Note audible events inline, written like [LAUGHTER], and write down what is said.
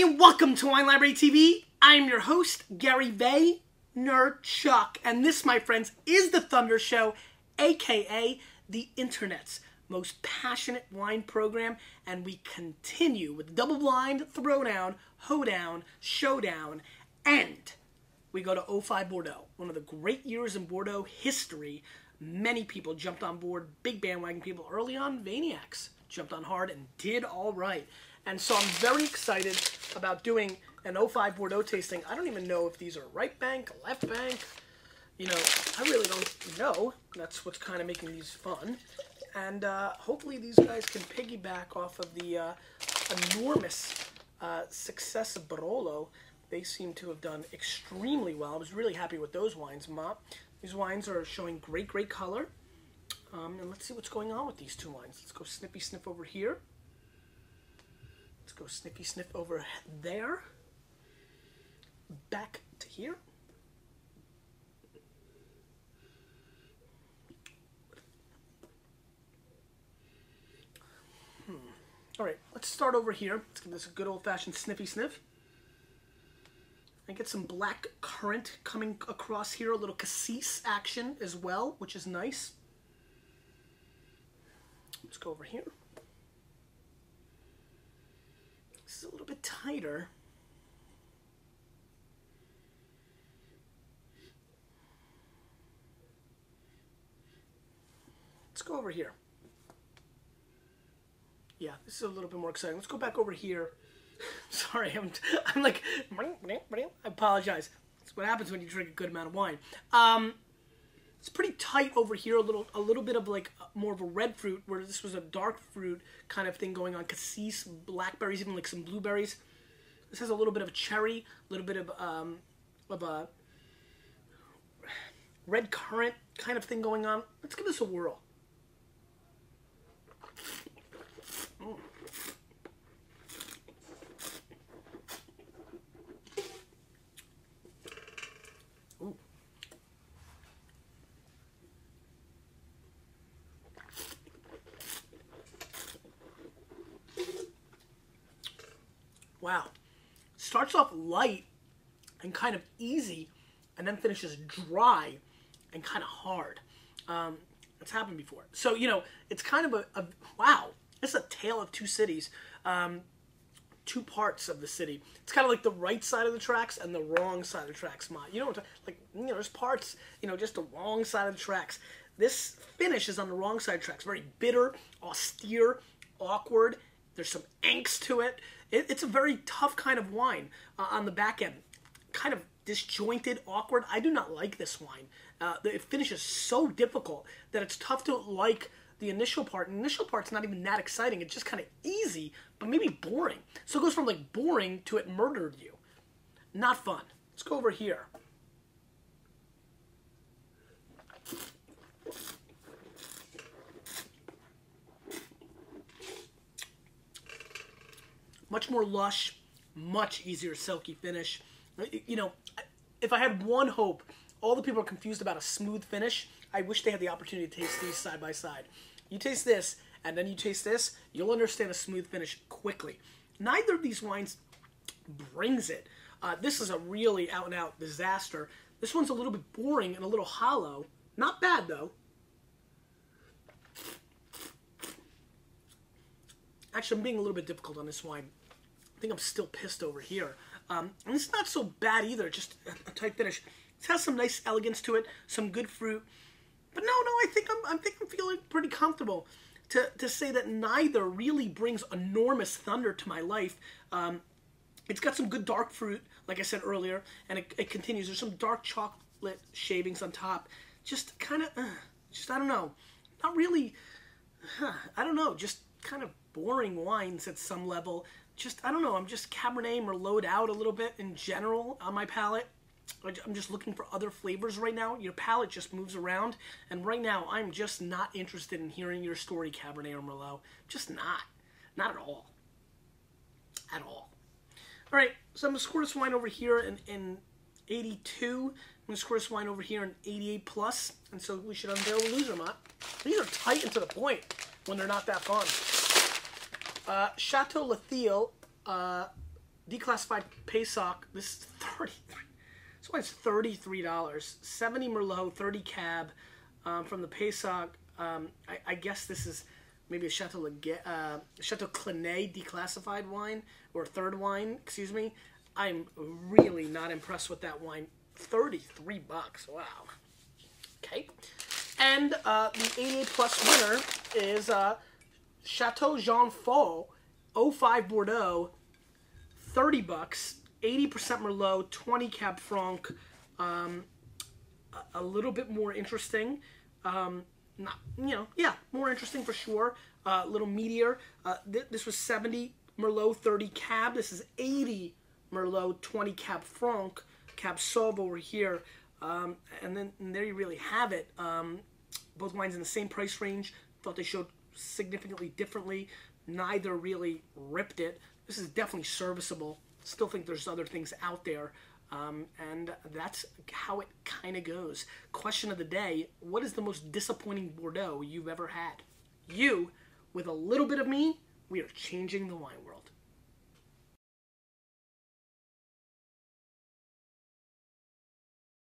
everybody, and welcome to Wine Library TV. I'm your host, Gary Vay Chuck, and this, my friends, is the Thunder Show, aka the internet's most passionate wine program, and we continue with double blind, throwdown, hoedown, showdown, and we go to 05 Bordeaux, one of the great years in Bordeaux history. Many people jumped on board, big bandwagon people early on, Vayniacs jumped on hard and did all right. And so I'm very excited about doing an 05 Bordeaux tasting. I don't even know if these are right bank, left bank. You know, I really don't know. That's what's kind of making these fun. And uh, hopefully these guys can piggyback off of the uh, enormous uh, success of Barolo. They seem to have done extremely well. I was really happy with those wines, Ma. These wines are showing great, great color. Um, and let's see what's going on with these two wines. Let's go snippy sniff over here. Let's go sniffy sniff over there. Back to here. Hmm. All right, let's start over here. Let's give this a good old-fashioned sniffy sniff. I get some black currant coming across here, a little cassis action as well, which is nice. Let's go over here. This is a little bit tighter. Let's go over here. Yeah, this is a little bit more exciting. Let's go back over here. [LAUGHS] Sorry, I'm, I'm like, [LAUGHS] I apologize. That's what happens when you drink a good amount of wine. Um, it's pretty tight over here. A little, a little bit of like more of a red fruit, where this was a dark fruit kind of thing going on. Cassis, blackberries, even like some blueberries. This has a little bit of a cherry, a little bit of um, of a red currant kind of thing going on. Let's give this a whirl. Wow. Starts off light and kind of easy, and then finishes dry and kind of hard. Um, it's happened before. So, you know, it's kind of a, a wow. It's a tale of two cities, um, two parts of the city. It's kind of like the right side of the tracks and the wrong side of the tracks. Ma, you know, like you know, there's parts, you know, just the wrong side of the tracks. This finish is on the wrong side of the tracks. Very bitter, austere, awkward. There's some angst to it. It it's a very tough kind of wine uh, on the back end. Kind of disjointed, awkward. I do not like this wine. Uh, it finishes so difficult that it's tough to like the initial part. The initial part's not even that exciting. It's just kind of easy, but maybe boring. So it goes from like boring to it murdered you. Not fun. Let's go over here. Much more lush, much easier silky finish. You know, if I had one hope, all the people are confused about a smooth finish. I wish they had the opportunity to taste these side by side. You taste this, and then you taste this, you'll understand a smooth finish quickly. Neither of these wines brings it. Uh, this is a really out and out disaster. This one's a little bit boring and a little hollow. Not bad though. Actually, I'm being a little bit difficult on this wine. I think I'm still pissed over here. Um, and it's not so bad either, just a, tight finish. It has some nice elegance to it, some good fruit. But no, no, I think I'm, I think I'm feeling pretty comfortable to, to say that neither really brings enormous thunder to my life. Um, it's got some good dark fruit, like I said earlier, and it, it continues. There's some dark chocolate shavings on top. Just kind of, uh, just I don't know, not really. Huh, I don't know, just kind of boring wines at some level. Just I don't know. I'm just Cabernet Merlot out a little bit in general on my palate. I'm just looking for other flavors right now. Your palate just moves around, and right now I'm just not interested in hearing your story, Cabernet or Merlot. Just not. Not at all. At all. All right, so I'm going to score this wine over here in, in 82. I'm going to score this wine over here in 88 plus, and so we should unveil the loser, Mott. These are tight and to the point when they're not that fun. Uh, Chateau Lathille uh, declassified Pessac. This is thirty three. This one's thirty three dollars. Seventy Merlot, thirty Cab, um, from the Pessac. Um, I, I, guess this is maybe a Chateau uh, Chateau Clanet declassified wine or third wine. Excuse me. I'm really not impressed with that wine. Thirty three bucks. Wow. Okay. And uh, the 88 plus winner is uh, Chateau Jean Faux 05 Bordeaux, 30 bucks, 80% Merlot, 20 Cab Franc. Um, a, little bit more interesting. Um, not, you know, yeah, more interesting for sure. A uh, little meatier. Uh, th this was 70 Merlot, 30 Cab. This is 80 Merlot, 20 Cab Franc. Cab Sauv over here. Um, and then and there you really have it. Um, both wines in the same price range. Thought they showed significantly differently. Neither really ripped it. This is definitely serviceable. Still think there's other things out there. Um, and that's how it kind of goes. Question of the day What is the most disappointing Bordeaux you've ever had? You, with a little bit of me, we are changing the wine world.